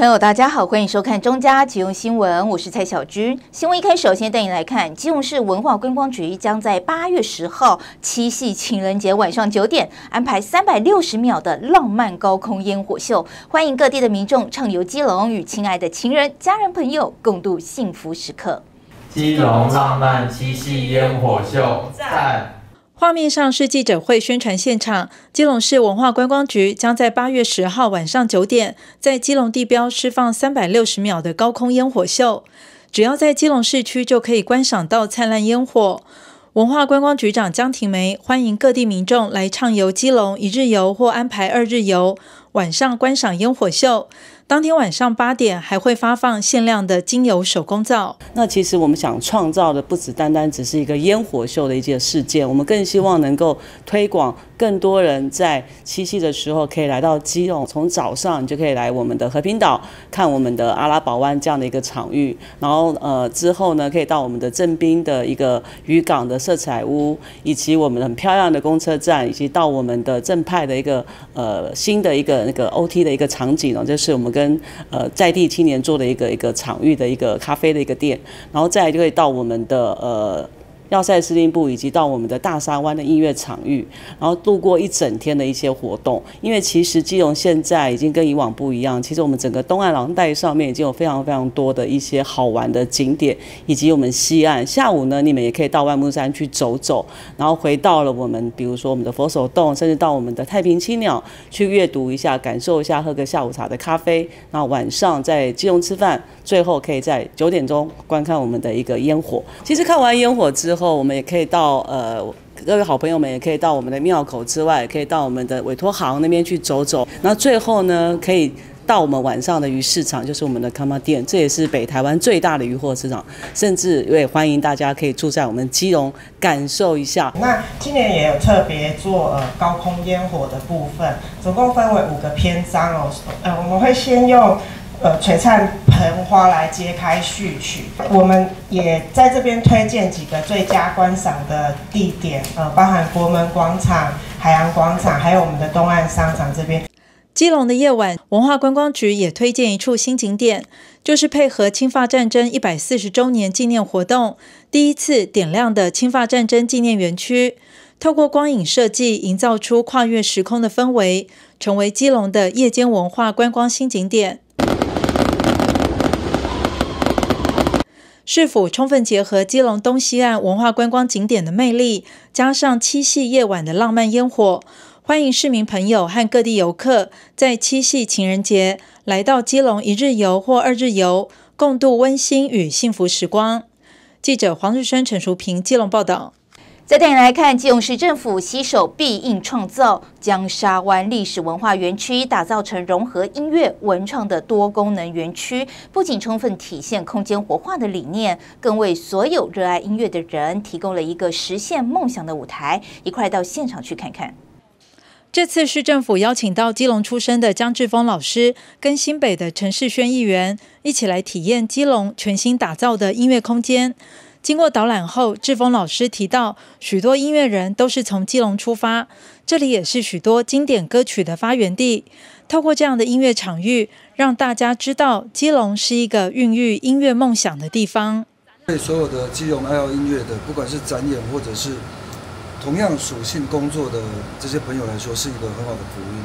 朋友，大家好，欢迎收看中嘉即用新闻，我是蔡小军。新闻一开始，首先带你来看，基隆市文化观光局将在八月十号七夕情人节晚上九点安排三百六十秒的浪漫高空烟火秀，欢迎各地的民众畅游基隆，与亲爱的情人、家人、朋友共度幸福时刻。基隆浪漫七夕烟火秀，赞！画面上是记者会宣传现场。基隆市文化观光局将在八月十号晚上九点，在基隆地标释放三百六十秒的高空烟火秀。只要在基隆市区就可以观赏到灿烂烟火。文化观光局长江庭梅欢迎各地民众来畅游基隆一日游或安排二日游，晚上观赏烟火秀。当天晚上八点还会发放限量的精油手工皂。那其实我们想创造的不只单单只是一个烟火秀的一件事件，我们更希望能够推广更多人在七夕的时候可以来到基隆，从早上你就可以来我们的和平岛看我们的阿拉堡湾这样的一个场域，然后呃之后呢可以到我们的正滨的一个渔港的色彩屋，以及我们很漂亮的公车站，以及到我们的正派的一个呃新的一个那个 OT 的一个场景哦，就是我们跟呃在地青年做的一个一个场域的一个咖啡的一个店，然后再来就会到我们的呃。要塞司令部以及到我们的大沙湾的音乐场域，然后度过一整天的一些活动。因为其实基隆现在已经跟以往不一样，其实我们整个东岸廊带上面已经有非常非常多的一些好玩的景点，以及我们西岸下午呢，你们也可以到万木山去走走，然后回到了我们比如说我们的佛手洞，甚至到我们的太平青鸟去阅读一下，感受一下，喝个下午茶的咖啡。那晚上在基隆吃饭，最后可以在九点钟观看我们的一个烟火。其实看完烟火之后。后，我们也可以到呃，各位好朋友们也可以到我们的庙口之外，可以到我们的委托行那边去走走。那最后呢，可以到我们晚上的鱼市场，就是我们的康巴店，这也是北台湾最大的渔货市场。甚至也欢迎大家可以住在我们基隆，感受一下。那今年也有特别做呃高空烟火的部分，总共分为五个篇章哦。呃，我们会先用。呃，璀璨盆花来揭开序曲。我们也在这边推荐几个最佳观赏的地点，呃，包含国门广场、海洋广场，还有我们的东岸商场这边。基隆的夜晚，文化观光局也推荐一处新景点，就是配合侵法战争一百四十周年纪念活动，第一次点亮的侵法战争纪念园区，透过光影设计，营造出跨越时空的氛围，成为基隆的夜间文化观光新景点。是否充分结合基隆东西岸文化观光景点的魅力，加上七夕夜晚的浪漫烟火，欢迎市民朋友和各地游客在七夕情人节来到基隆一日游或二日游，共度温馨与幸福时光。记者黄日升、陈淑平，基隆报道。再带你来看，基隆市政府携手必应创造，将沙湾历史文化园区打造成融合音乐文创的多功能园区，不仅充分体现空间活化的理念，更为所有热爱音乐的人提供了一个实现梦想的舞台。一块到现场去看看。这次市政府邀请到基隆出身的江志峰老师，跟新北的陈世轩议员一起来体验基隆全新打造的音乐空间。经过导览后，志峰老师提到，许多音乐人都是从基隆出发，这里也是许多经典歌曲的发源地。透过这样的音乐场域，让大家知道基隆是一个孕育音乐梦想的地方。对所有的基隆爱好音乐的，不管是展演或者是同样属性工作的这些朋友来说，是一个很好的福音。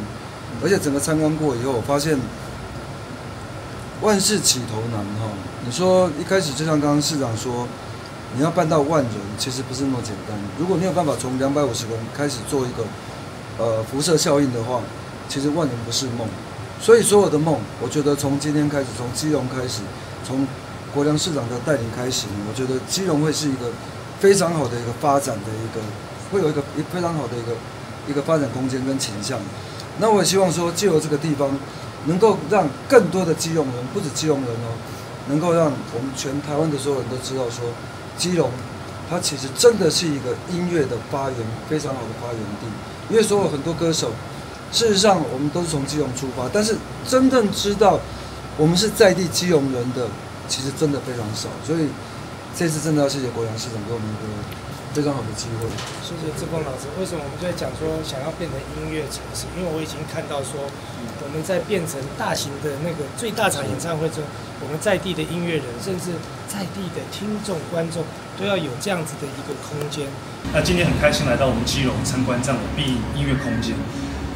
而且整个参观过以后，我发现万事起头难哈。你说一开始就像刚刚市长说。你要办到万人，其实不是那么简单。如果你有办法从两百五十人开始做一个呃辐射效应的话，其实万人不是梦。所以所有的梦，我觉得从今天开始，从基隆开始，从国良市长的带领开始，我觉得基隆会是一个非常好的一个发展的一个，会有一个一非常好的一个一个发展空间跟倾向。那我也希望说，借由这个地方，能够让更多的基隆人，不止基隆人哦，能够让我们全台湾的所有人都知道说。基隆，它其实真的是一个音乐的发源，非常好的发源地。因为所有很多歌手，事实上我们都是从基隆出发，但是真正知道我们是在地基隆人的，其实真的非常少。所以这次真的要谢谢国良市长给我们一个非常好的机会。谢谢志峰老师。为什么我们就在讲说想要变成音乐城市？因为我已经看到说，我们在变成大型的那个最大场演唱会中，我们在地的音乐人，甚至在地的听众、观众，都要有这样子的一个空间。那今天很开心来到我们基隆参观这样的必应音乐空间。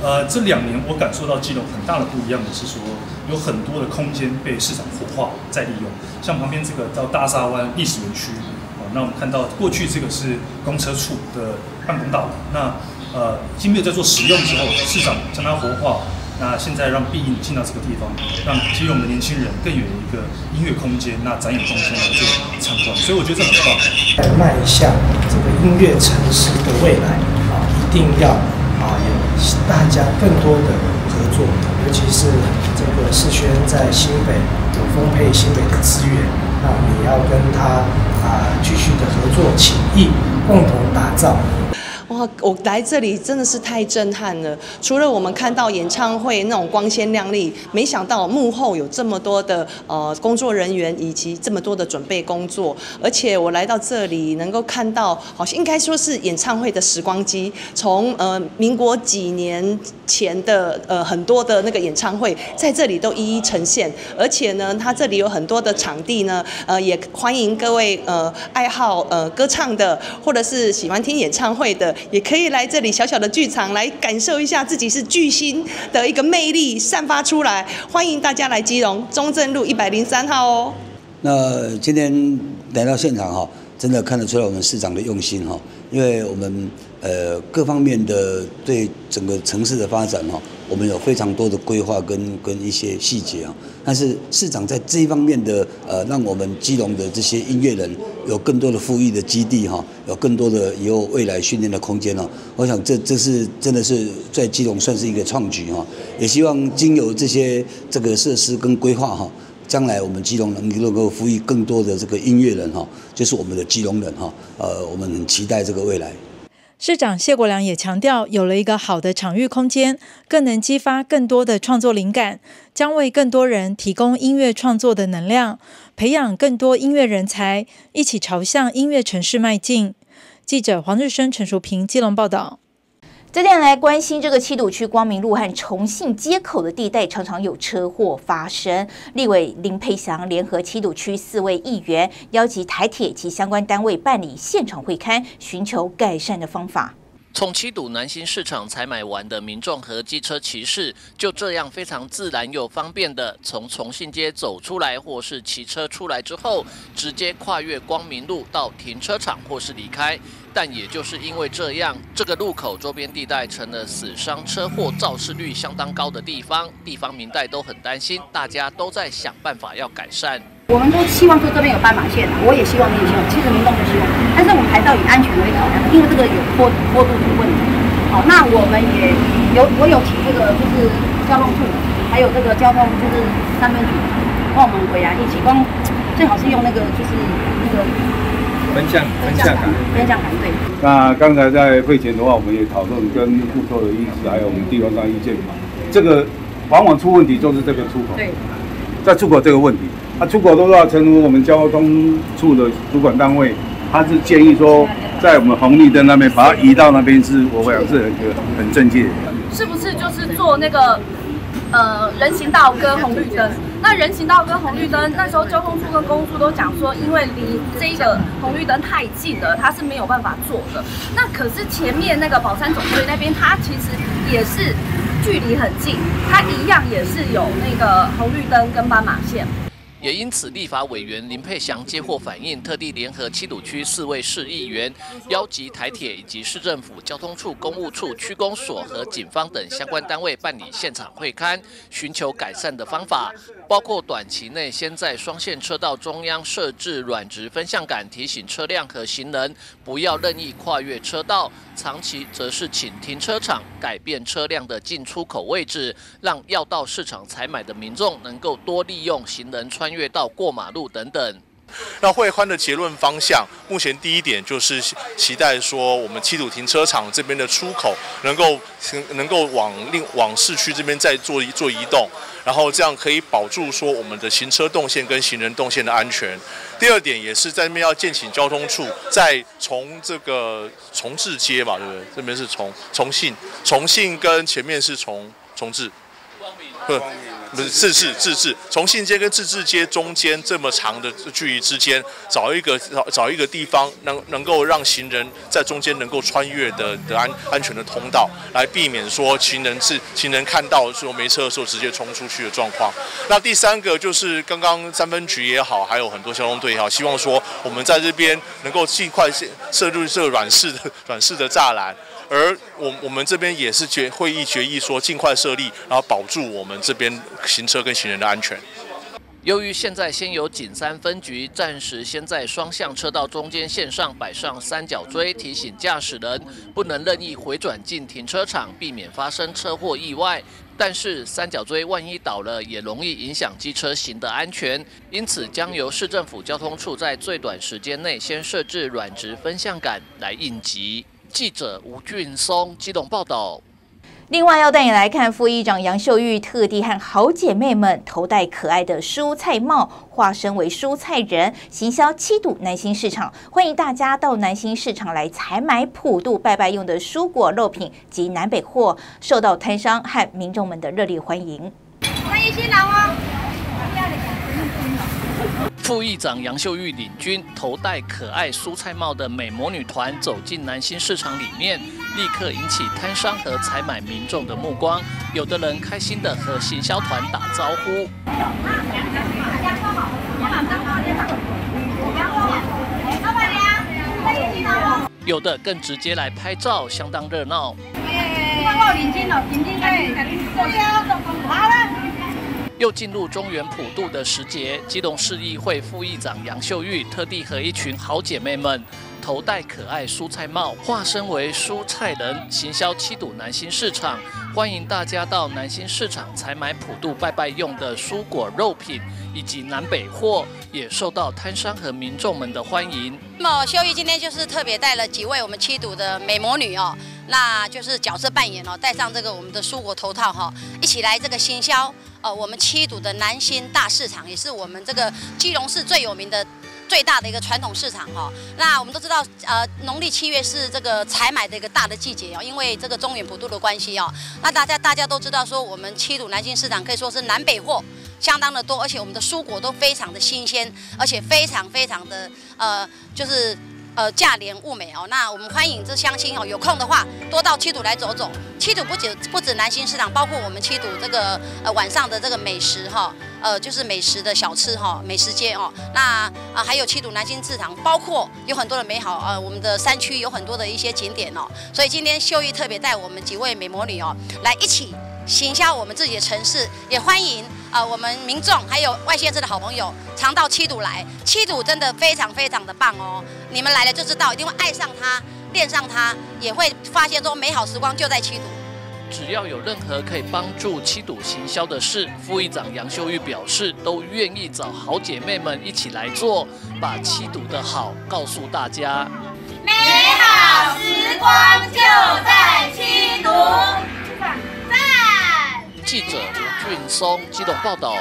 呃，这两年我感受到基隆很大的不一样的是说，有很多的空间被市场活化再利用，像旁边这个到大沙湾历史园区，哦，那我们看到过去这个是公车处的办公大楼，那呃经没有在做使用之后，市场将它活化，那现在让必应进到这个地方，让基隆的年轻人更有一个音乐空间，那展演中心来做参观，所以我觉得这很棒。来迈向这个音乐城市的未来啊，一定要。啊，有大家更多的合作，尤其是这个世轩在新北有丰沛新北的资源，那你要跟他啊继续的合作情谊，共同打造。我来这里真的是太震撼了！除了我们看到演唱会那种光鲜亮丽，没想到幕后有这么多的呃工作人员以及这么多的准备工作。而且我来到这里，能够看到，好像应该说是演唱会的时光机，从呃民国几年前的呃很多的那个演唱会，在这里都一一呈现。而且呢，它这里有很多的场地呢，呃，也欢迎各位呃爱好呃歌唱的，或者是喜欢听演唱会的。也可以来这里小小的剧场来感受一下自己是巨星的一个魅力散发出来，欢迎大家来基隆中正路一百零三号哦。那今天来到现场哈，真的看得出来我们市长的用心哈，因为我们呃各方面的对整个城市的发展哈。我们有非常多的规划跟跟一些细节啊，但是市长在这一方面的呃，让我们基隆的这些音乐人有更多的富裕的基地哈，有更多的以后未来训练的空间哦。我想这这是真的是在基隆算是一个创举哈，也希望经由这些这个设施跟规划哈，将来我们基隆能能够赋予更多的这个音乐人哈，就是我们的基隆人哈，呃，我们很期待这个未来。市长谢国良也强调，有了一个好的场域空间，更能激发更多的创作灵感，将为更多人提供音乐创作的能量，培养更多音乐人才，一起朝向音乐城市迈进。记者黄日升、陈淑平、基隆报道。接下来关心这个七堵区光明路和重信街口的地带，常常有车祸发生。立委林佩祥联合七堵区四位议员，邀集台铁及相关单位办理现场会勘，寻求改善的方法。从七堵南新市场采买完的民众和机车骑士，就这样非常自然又方便的从重信街走出来，或是骑车出来之后，直接跨越光明路到停车场或是离开。但也就是因为这样，这个路口周边地带成了死伤车祸肇事率相当高的地方，地方民代都很担心，大家都在想办法要改善。我们都希望说这边有斑马线，我也希望你也希望，其实民众都希望，但是我们还是要以安全为考量，因为这个有坡坡度的问题。好，那我们也有我有请这个就是交通处，还有这个交通就是三分局帮我们回啊，一起帮，最好是用那个就是那个。分享分享感，分享感对。那刚才在会前的话，我们也讨论跟顾客的意思，还有我们地方上意见嘛。这个往往出问题就是这个出口。对，在出口这个问题，那出口都要诚如我们交通处的主管单位，他是建议说，在我们红绿灯那边把它移到那边，是我想是很很正确。是不是就是做那个？呃，人行道跟红绿灯，那人行道跟红绿灯，那时候交通处跟公路处都讲说，因为离这个红绿灯太近了，它是没有办法做的。那可是前面那个宝山总队那边，它其实也是距离很近，它一样也是有那个红绿灯跟斑马线。也因此，立法委员林佩祥接获反映，特地联合七堵区四位市议员，邀集台铁以及市政府交通处、公务处、区公所和警方等相关单位办理现场会勘，寻求改善的方法，包括短期内先在双线车道中央设置软直分向杆，提醒车辆和行人不要任意跨越车道；长期则是请停车场改变车辆的进出口位置，让要到市场采买的民众能够多利用行人穿。越到过马路等等。那会宽的结论方向，目前第一点就是期待说，我们七堵停车场这边的出口能够能够往另往市区这边再做做移动，然后这样可以保住说我们的行车动线跟行人动线的安全。第二点也是在那边要建请交通处，在从这个重治街吧，对不对？这边是从重信，重信跟前面是从重治，不。不是自治自治，从信街跟自治街中间这么长的距离之间，找一个找找一个地方，能能够让行人在中间能够穿越的的安安全的通道，来避免说行人是行人看到说没车的时候直接冲出去的状况。那第三个就是刚刚三分局也好，还有很多交通队也好，希望说我们在这边能够尽快设设入这个软式的软式的栅栏。而我我们这边也是决会议决议说，尽快设立，然后保住我们这边行车跟行人的安全。由于现在先有景山分局暂时先在双向车道中间线上摆上三角锥，提醒驾驶人不能任意回转进停车场，避免发生车祸意外。但是三角锥万一倒了，也容易影响机车行的安全，因此将由市政府交通处在最短时间内先设置软直分向杆来应急。记者吴俊松机动报道。另外，要带你来看副议长杨秀玉特地和好姐妹们头戴可爱的蔬菜帽，化身为蔬菜人，行销七堵南新市场。欢迎大家到南新市场来采买普渡拜拜用的蔬果肉品及南北货，受到摊商和民众们的热烈欢迎。欢迎新郎哦！副议长杨秀玉领军，头戴可爱蔬菜帽的美魔女团走进南新市场里面，立刻引起摊商和采买民众的目光。有的人开心的和行销团打招呼，有的更直接来拍照，相当热闹。又进入中原普渡的时节，基隆市议会副议长杨秀玉特地和一群好姐妹们头戴可爱蔬菜帽，化身为蔬菜人，行销七堵南新市场，欢迎大家到南新市场采买普渡拜拜用的蔬果肉品以及南北货，也受到摊商和民众们的欢迎。那么秀玉今天就是特别带了几位我们七堵的美魔女哦，那就是角色扮演哦，戴上这个我们的蔬果头套哈，一起来这个行销。呃，我们七堵的南新大市场也是我们这个基隆市最有名的、最大的一个传统市场哈。那我们都知道，呃，农历七月是这个采买的一个大的季节哦，因为这个中原普渡的关系哦。那大家大家都知道说，我们七堵南新市场可以说是南北货相当的多，而且我们的蔬果都非常的新鲜，而且非常非常的呃，就是。呃，价廉物美哦。那我们欢迎这乡亲哦，有空的话多到七堵来走走。七堵不止不止南新市场，包括我们七堵这个呃晚上的这个美食哈，呃就是美食的小吃哈，美食街哦。那啊还有七堵南新市场，包括有很多的美好呃，我们的山区有很多的一些景点哦。所以今天秀玉特别带我们几位美魔女哦，来一起行销我们自己的城市，也欢迎。啊，我们民众还有外县市的好朋友，常到七堵来，七堵真的非常非常的棒哦！你们来了就知道，一定会爱上它，恋上它，也会发现说美好时光就在七堵。只要有任何可以帮助七堵行销的事，副议长杨秀玉表示，都愿意找好姐妹们一起来做，把七堵的好告诉大家。美好时光就在七堵。记者吴俊松机动报道。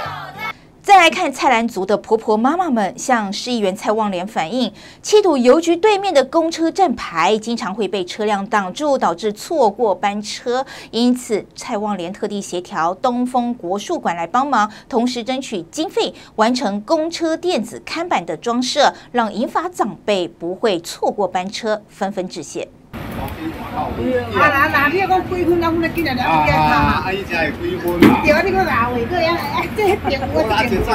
再来看蔡澜族的婆婆妈妈们向市议员蔡旺莲反映，七堵邮局对面的公车站牌经常会被车辆挡住，导致错过班车。因此，蔡旺莲特地协调东风国术馆来帮忙，同时争取经费，完成公车电子看板的装设，让银发长辈不会错过班车，纷纷致谢。啊啦啦！你讲几分，咱们今日来啊啊！啊，伊只系几分嘛？对啊，你讲哪位个样？哎，这电话这个。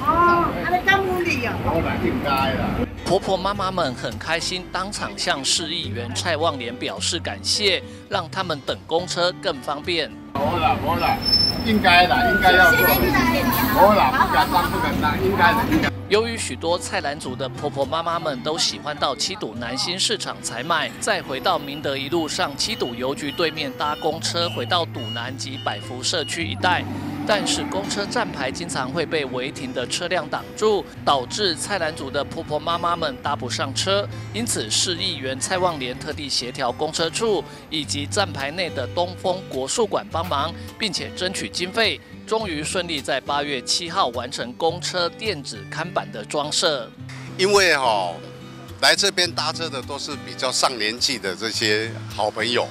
哦，啊，你感恩你哦。我来应该啦。婆婆妈妈们很开心，当场向市议员蔡旺莲表示感谢，让他们等公车更方便。好啦，好啦，应该的，应该要做。好啦，不敢当，不敢当，应该的，应该。由于许多菜篮族的婆婆妈妈们都喜欢到七堵南新市场采买，再回到明德一路上七堵邮局对面搭公车回到堵南及百福社区一带。但是公车站牌经常会被违停的车辆挡住，导致菜篮族的婆婆妈妈们搭不上车。因此，市议员蔡旺莲特地协调公车处以及站牌内的东风国术馆帮忙，并且争取经费，终于顺利在八月七号完成公车电子看板的装设。因为哈，来这边搭车的都是比较上年纪的这些好朋友，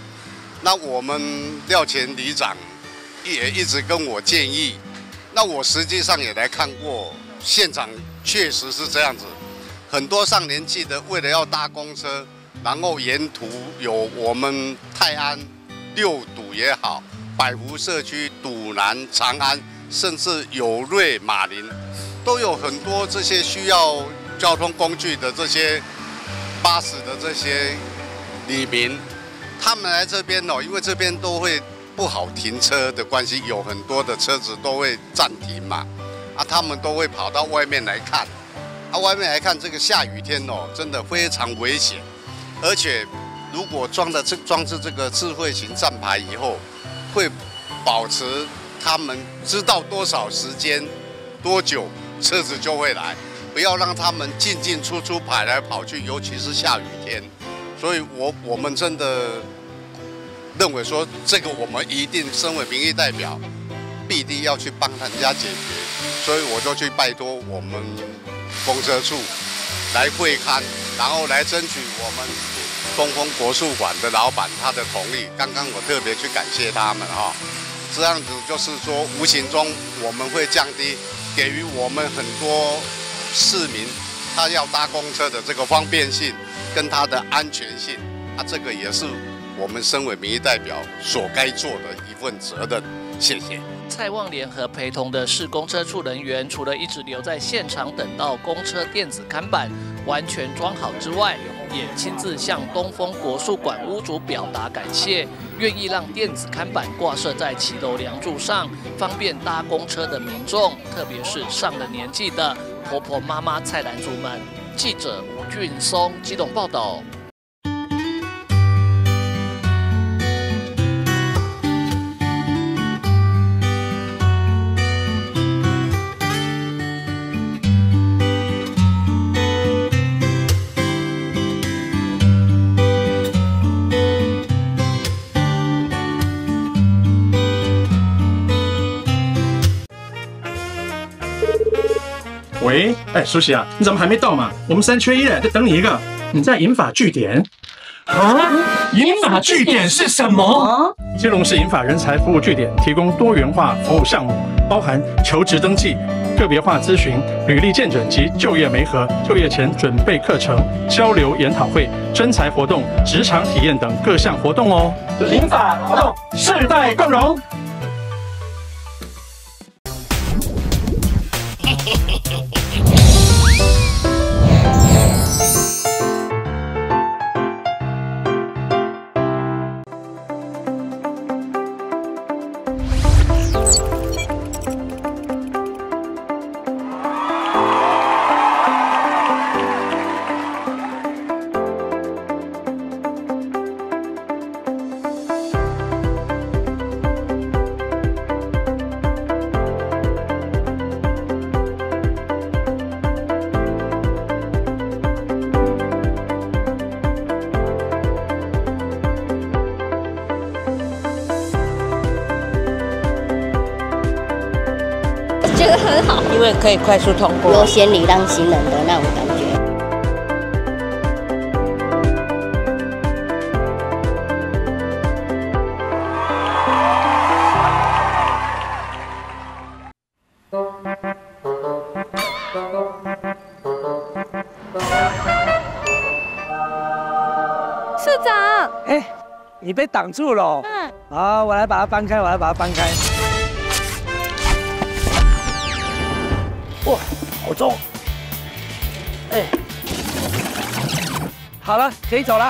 那我们廖前里长也一直跟我建议，那我实际上也来看过现场，确实是这样子，很多上年纪的为了要搭公车，然后沿途有我们泰安、六堵也好，百福社区、堵南、长安，甚至友瑞、马林，都有很多这些需要交通工具的这些巴士的这些里民，他们来这边哦，因为这边都会不好停车的关系，有很多的车子都会暂停嘛，啊，他们都会跑到外面来看，啊，外面来看这个下雨天哦，真的非常危险，而且如果装了这装置这个智慧型站牌以后，会保持他们知道多少时间多久车子就会来，不要让他们进进出出跑来跑去，尤其是下雨天。所以我我们真的认为说，这个我们一定身为民意代表，必定要去帮人家解决。所以我就去拜托我们公车处来会刊，然后来争取我们东风国术馆的老板他的同意。刚刚我特别去感谢他们哈，这样子就是说，无形中我们会降低给予我们很多市民他要搭公车的这个方便性跟他的安全性，啊，这个也是我们身为民意代表所该做的一份责任。谢谢。蔡旺联合陪同的市公车处人员，除了一直留在现场等到公车电子看板完全装好之外，也亲自向东风国术馆屋主表达感谢，愿意让电子看板挂设在骑楼梁柱上，方便搭公车的民众，特别是上了年纪的婆婆妈妈、菜篮族们。记者吴俊松机动报道。喂，哎，苏西啊，你怎么还没到嘛？我们三缺一，在等你一个。你在银法据点。啊，银法据点是什么？基隆市银法人才服务据点提供多元化服务项目，包含求职登记、个别化咨询、履历见证及就业媒合、就业前准备课程、交流研讨会、征才活动、职场体验等各项活动哦。银法活动，世代共荣。可以快速通过，优先礼让行人的那种感觉。社长，哎，你被挡住了。嗯。好，我来把它搬开，我来把它搬开。哇，好重！哎，好了，可以走了。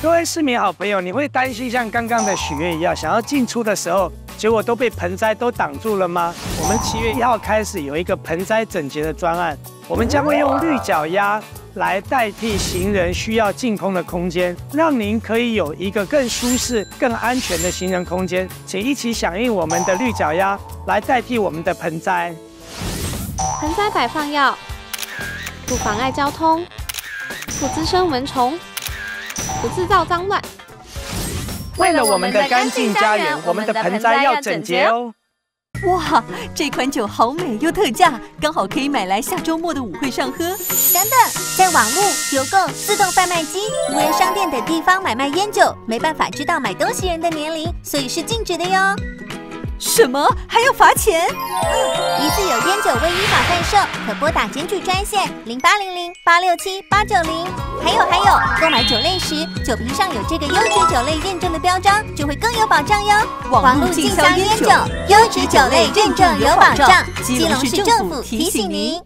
各位市民好朋友，你会担心像刚刚的许愿一样，想要进出的时候，结果都被盆栽都挡住了吗？我们七月一号开始有一个盆栽整洁的专案，我们将会用绿脚丫来代替行人需要净空的空间，让您可以有一个更舒适、更安全的行人空间。请一起响应我们的绿脚丫，来代替我们的盆栽。盆栽摆放要不妨碍交通，不滋生蚊虫，不制造脏乱。为了我们的干净家园，我们的盆栽要整洁哦。哇，这款酒好美又特价，刚好可以买来下周末的舞会上喝。等等，在网络、邮购、自动贩卖机、无人商店等地方买卖烟酒，没办法知道买东西人的年龄，所以是禁止的哟。什么？还要罚钱？嗯疑似有烟酒未依法贩售，可拨打检举专线零八零零八六七八九零。还有还有，购买酒类时，酒瓶上有这个优质酒类认证的标章，就会更有保障哟。网络禁销烟酒，优质酒类认证有保障。基隆市政府提醒您。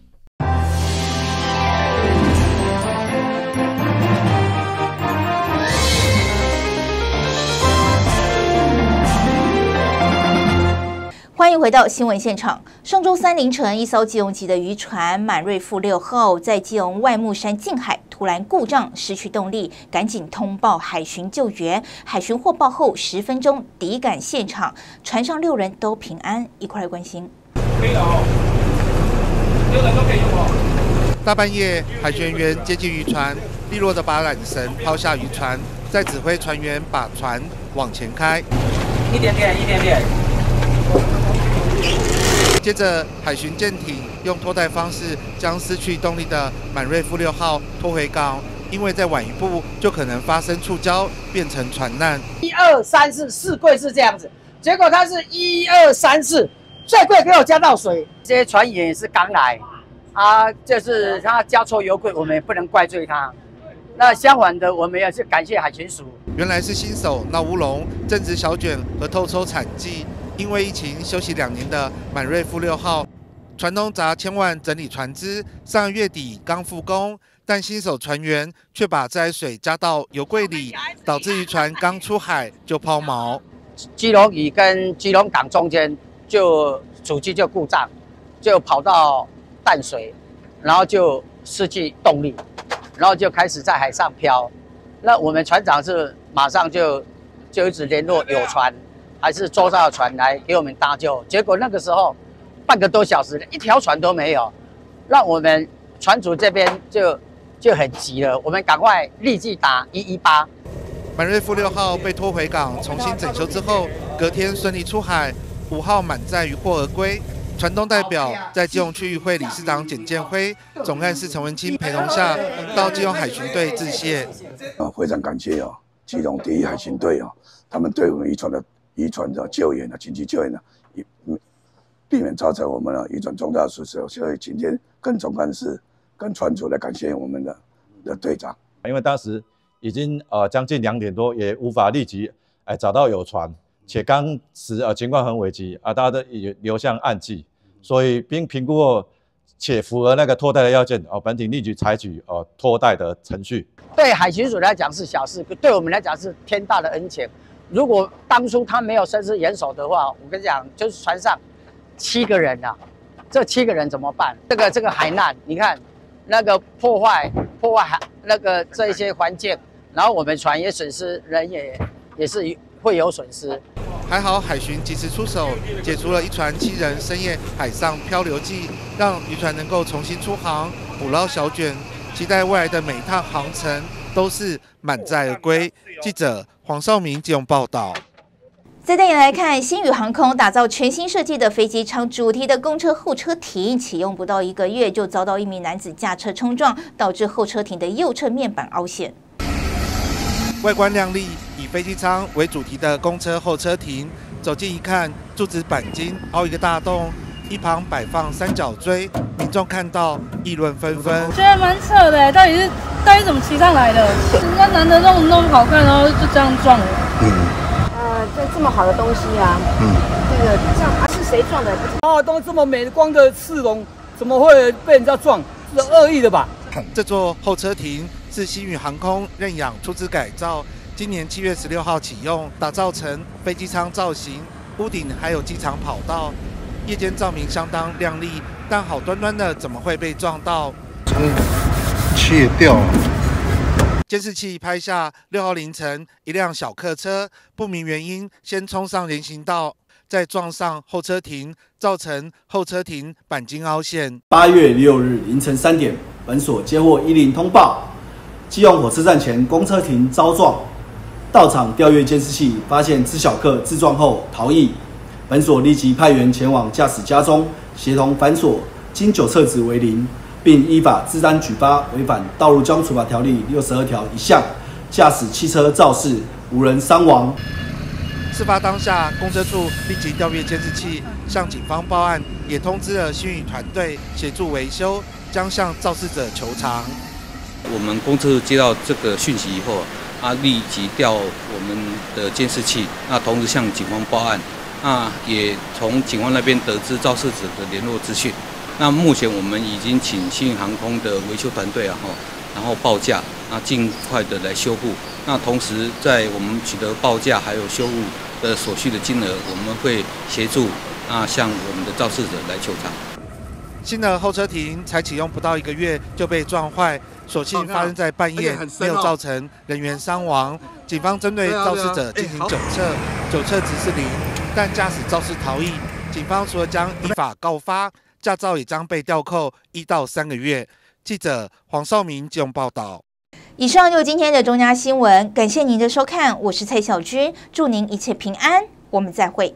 欢迎回到新闻现场。上周三凌晨，一艘基隆籍的渔船“满瑞富六号”在基隆外木山近海突然故障，失去动力，赶紧通报海巡救援。海巡获报后，十分钟抵赶现场，船上六人都平安。一块来关心。可以哦，六人都可以用哦。大半夜，海巡员接近渔船，利落的把缆绳抛下渔船，再指挥船员把船往前开。一点点，一点点。接着，海巡舰艇用拖带方式将失去动力的“满瑞富六号”拖回港，因为再晚一步就可能发生触礁，变成船难。一二三四，四柜是这样子，结果它是一二三四，最贵给我加到水。这些船员也是刚来，啊，就是他加错油柜，我们也不能怪罪他。那相反的，我们也是感谢海巡署。原来是新手闹乌龙，正值小卷和透抽产季。因为疫情休息两年的满瑞富六号，船东砸千万整理船只，上个月底刚复工，但新手船员却把自来水加到油柜里，导致渔船刚出海就抛锚。基隆屿跟基隆港中间就主机就故障，就跑到淡水，然后就失去动力，然后就开始在海上漂。那我们船长是马上就就一直联络有船。还是坐上船来给我们搭救，结果那个时候半个多小时，一条船都没有，让我们船主这边就就很急了，我们赶快立即打一一八。满瑞富六号被拖回港重新整修之后，隔天顺利出海，五号满载渔获而归。船东代表在基隆区域会理事长简建辉、总干事陈文清陪同下，到基隆海巡队致谢。啊，非常感谢哦，基隆第一海巡队哦，他们对我们渔船的。渔船的救援的，紧急救援的，以避免造成我们的渔船重大损失，所以今天更重要的是跟船主来感谢我们的的队长，因为当时已经呃将近两点多，也无法立即哎找到有船，且当时呃情况很危急啊，大家都也流向暗记，所以并评估后且符合那个拖带的要件哦，本艇立即采取呃拖带的程序。对海巡署来讲是小事，对我们来讲是天大的恩情。如果当初他没有伸施援手的话，我跟你讲，就是船上七个人啊，这七个人怎么办？这个这个海难，你看那个破坏破坏海那个这一些环境，然后我们船也损失，人也也是会有损失。还好海巡及时出手，解除了一船七人深夜海上漂流记，让渔船能够重新出航捕捞小卷，期待未来的每一趟航程都是满载而归。记者。黄少明这样报道。再带你来看，新宇航空打造全新设计的飞机舱主题的公车候车亭，启用不到一个月就遭到一名男子驾车冲撞，导致候车亭的右侧面板凹陷。外观亮丽，以飞机舱为主题的公车候车亭，走近一看，柱子钣金凹一个大洞，一旁摆放三角锥，民众看到议论纷纷。觉得蛮扯的，到底是？到底怎么骑上来的？人家男的弄那么好看，然后就这样撞了。嗯。呃，这这么好的东西啊，嗯，这个这样啊，是谁撞的？不知道。啊，都这么美光的赤龙，怎么会被人家撞？是恶意的吧？这座候车亭是新宇航空认养出资改造，今年七月十六号启用，打造成飞机舱造型，屋顶还有机场跑道，夜间照明相当亮丽。但好端端的怎么会被撞到？切掉。监视器拍下六号凌晨，一辆小客车不明原因先冲上人行道，再撞上候车亭，造成候车亭钣金凹陷。八月六日凌晨三点，本所接获一零通报，基隆火车站前公车亭遭撞，到场调阅监视器，发现知小客自撞后逃逸，本所立即派员前往驾驶家中，协同反所经酒测值为零。并依法治安举发违反《道路交通处罚条例》六十二条一项，驾驶汽车肇事，无人伤亡。事发当下，公车处立即调阅监视器，向警方报案，也通知了新宇团队协助维修，将向肇事者求偿。我们公车接到这个讯息以后，啊，立即调我们的监视器，那同时向警方报案，那也从警方那边得知肇事者的联络资讯。那目前我们已经请新航空的维修团队啊，哈，然后报价，那尽快的来修复。那同时在我们取得报价还有修复的所需的金额，我们会协助啊向我们的肇事者来求偿。新的候车亭才启用不到一个月就被撞坏，所幸发生在半夜，没有造成人员伤亡。警方针对肇事者进行酒测，酒测值是零，但驾驶肇事逃逸，警方除了将依法告发。驾照也将被吊扣一到三个月。记者黄少明这样报道。以上就是今天的中嘉新闻，感谢您的收看，我是蔡小军，祝您一切平安，我们再会。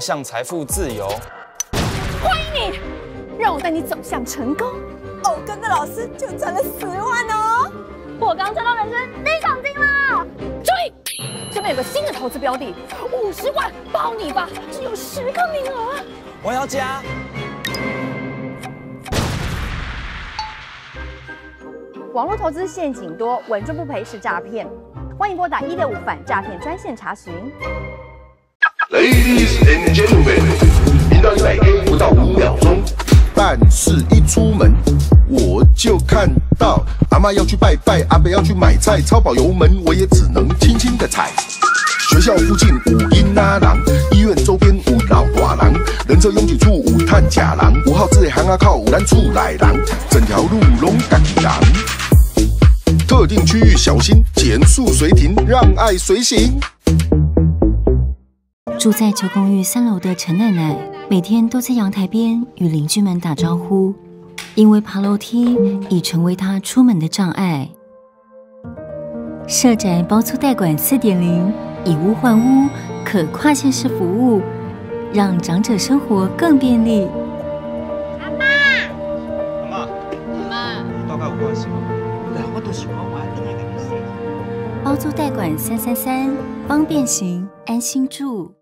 迈向财富自由，欢迎你，让我带你走向成功。哦，跟着老师就赚了十万哦！我刚赚到人生第一奖金了。注意，这边有个新的投资标的，五十万包你吧，只有十个名额。我要加。网络投资陷阱多，稳赚不赔是诈骗。欢迎拨打一六五反诈骗专线查询。Ladies and gentlemen，频道一百 K 不到五秒钟，但是一出门我就看到阿妈要去拜拜，阿伯要去买菜，超跑油门我也只能轻轻的踩。学校附近五音拉郎，医院周边五老寡郎，人车拥挤处五探假郎，五号字行啊靠五单处来郎，整条路龙赶郎。特定区域小心减速随停，让爱随行。住在旧公寓三楼的陈奶奶，每天都在阳台边与邻居们打招呼，因为爬楼梯已成为她出门的障碍。社宅包租代管四点零，以屋换屋，可跨县市服务，让长者生活更便利。阿妈，阿妈，阿妈，大概有关系吗？我都喜欢玩。包租代管三三三，方便行，安心住。